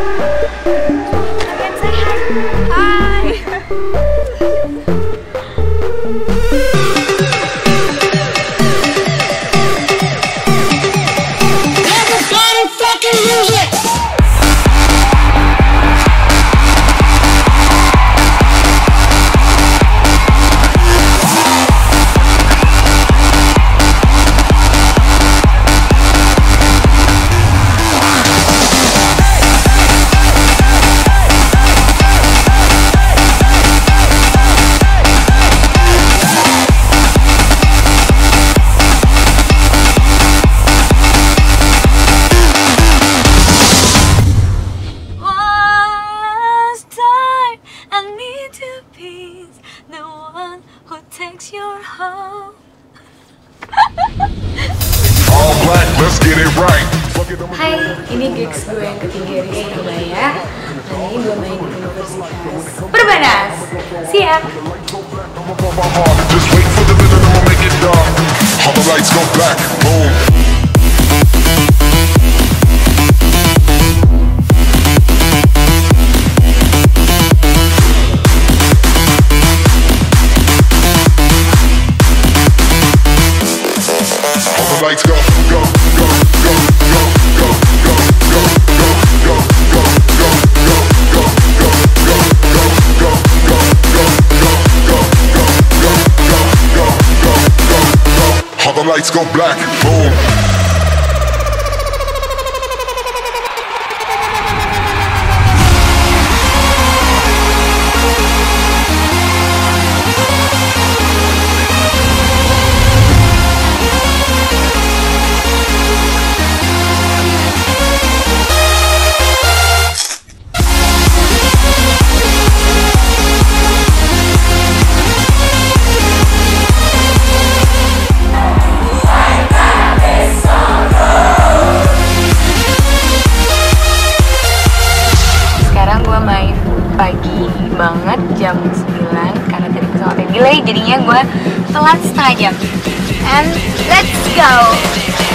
Thank you. fix your home. All black, let's get it right. Hai, ini gigs gue yang ketiga di Surabaya. Ya. Hari ini gue main di Universitas Perbanas. Siap. Lights go black, boom. 9 karena tadi pesawatnya delay jadinya gue telat setengah jam. And let's go.